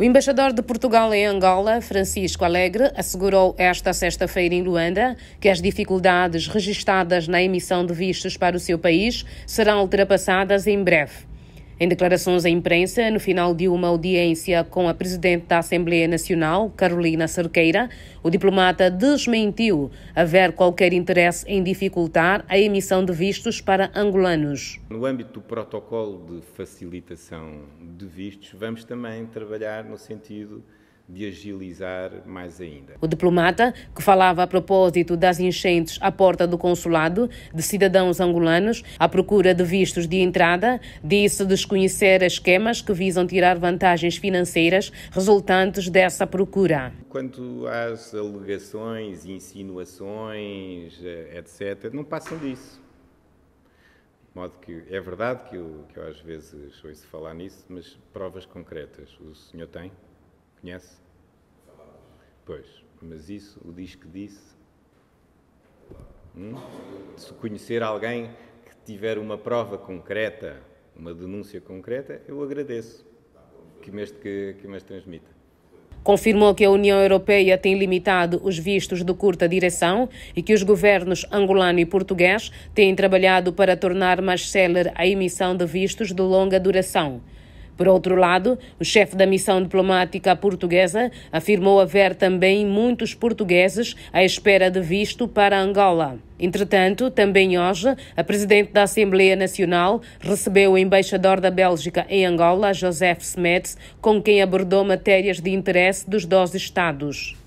O embaixador de Portugal em Angola, Francisco Alegre, assegurou esta sexta-feira em Luanda que as dificuldades registadas na emissão de vistos para o seu país serão ultrapassadas em breve. Em declarações à imprensa, no final de uma audiência com a Presidente da Assembleia Nacional, Carolina Cerqueira, o diplomata desmentiu haver qualquer interesse em dificultar a emissão de vistos para angolanos. No âmbito do protocolo de facilitação de vistos, vamos também trabalhar no sentido de agilizar mais ainda. O diplomata, que falava a propósito das enchentes à porta do consulado de cidadãos angolanos à procura de vistos de entrada, disse desconhecer esquemas que visam tirar vantagens financeiras resultantes dessa procura. Quanto às alegações, insinuações, eh, etc., não passam disso. De modo que é verdade que eu, que eu às vezes ouço falar nisso, mas provas concretas o senhor tem? Conhece? Pois, mas isso, o diz que disse. Hum? Se conhecer alguém que tiver uma prova concreta, uma denúncia concreta, eu agradeço que me, que, que transmita. Confirmou que a União Europeia tem limitado os vistos de curta direção e que os governos angolano e português têm trabalhado para tornar mais célere a emissão de vistos de longa duração. Por outro lado, o chefe da missão diplomática portuguesa afirmou haver também muitos portugueses à espera de visto para Angola. Entretanto, também hoje, a presidente da Assembleia Nacional recebeu o embaixador da Bélgica em Angola, Joseph Smets, com quem abordou matérias de interesse dos dois Estados.